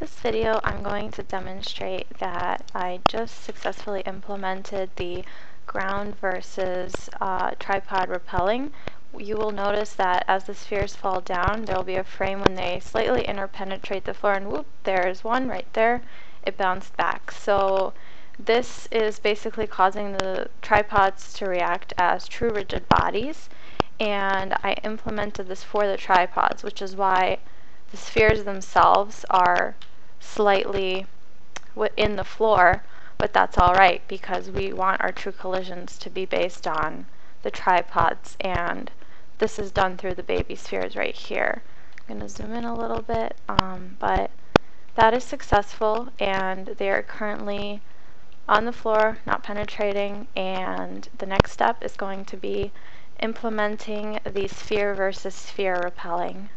This video I'm going to demonstrate that I just successfully implemented the ground versus uh, tripod repelling. You will notice that as the spheres fall down there will be a frame when they slightly interpenetrate the floor and whoop there's one right there it bounced back. So this is basically causing the tripods to react as true rigid bodies and I implemented this for the tripods which is why the spheres themselves are slightly in the floor, but that's all right because we want our true collisions to be based on the tripods and this is done through the baby spheres right here. I'm going to zoom in a little bit, um, but that is successful and they are currently on the floor, not penetrating, and the next step is going to be implementing the sphere versus sphere repelling.